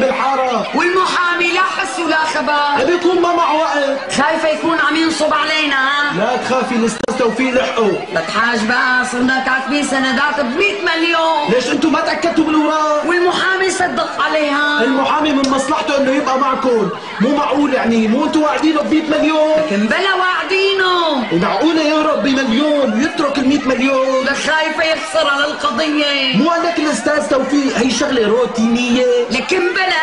بالحارة. والمحامي لا حس ولا خبر. بيكون ما معه وقت. خايفة يكون عم ينصب علينا. ها لا تخافي الاستاذ توفيق لحقه. بتحاج بقى صرنا كاتبين سندات ب 100 مليون. ليش أنتم ما تأكدتوا بالوراق والمحامي صدق عليها. المحامي من مصلحته إنه يبقى معكم. مو معقول يعني مو أنتم واعدينه ب 100 مليون؟ لكن بلا واعدينه. ومعقولة يهرب بمليون ويترك ال 100 مليون لك خايفة يخسر على القضية. مو لك الأستاذ توفيق هي شغلة روتينية. لكن بلا